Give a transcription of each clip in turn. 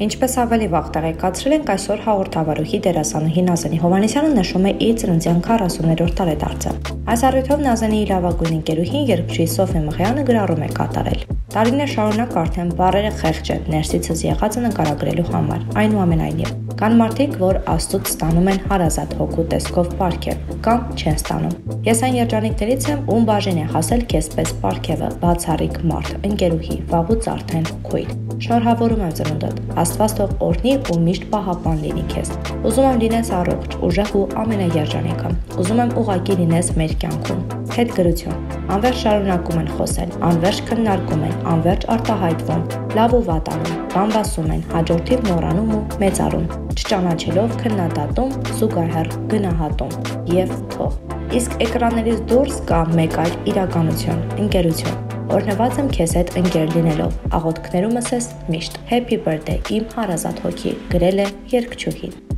Ինչպես ավելի վաղ տեղեկացրել ենք այսօր հաղորդավարուհի դերասանուհի Նազանի Հովանեսյանը նշում է իր ծննդյան 40-րդ տարեդարձը։ Այս առիթով Նազանի իրավագույն ընկերուհին երգչի Սոֆի Մղյանը գրառում է կատարել։ Տարիներ շարունակ արդեն բարերը խեղճ են ներսիցս եղածը նկարագրելու համար։ Այնուամենայնիվ, կան մարդիկ, որ Աստծուց ստանում են հարազատ հոգու տեսքով պարգև, կամ չեն ստանում։ Ես այն երջանիկներից եմ, ում բաժին է հասել քեզպես պարգևը, բացառիկ մարդ, ընկերուհի, վաղուց արդեն քույր։ Շնորհավորում եմ ծնունդդ։ Աստված թող օրհնի ու միշտ պահապան լինի քեզ։ Ուզում եմ լինես առողջ, ուժեղ ու ամենաերջանիկը։ Ուզում եմ ուղակի լինես մեր կյանքում։ Հետ գրություն։ Անverջ շարունակում են խոսել, անverջ քննարկում են, անverջ արտահայտվում, լավ ու վատ անում, բամբասում են, հաջորդիվ մոռանում ու մեծարում, չճանաչելով քննադատում, զուգահեռ գնահատում եւ թող։ Իսկ էկրաններից դուրս կա մեկ այլ իրականություն՝ ընկերություն։ Օրհնված եմ քեզ հետ ընկեր լինելով։ Աղոթքներումս ես միշտ Happy birthday իմ հարազատ հոգի, գրել է երկչուհին։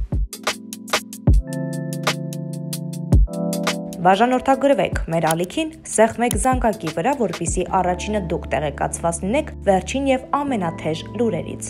Բաժանորդագրվեք մեր ալիքին սեղ մեկ զանգակի վրա, որպիսի առաջինը դուք տեղեկացված լինեք վերջին եւ ամենաթեժ լուրերից։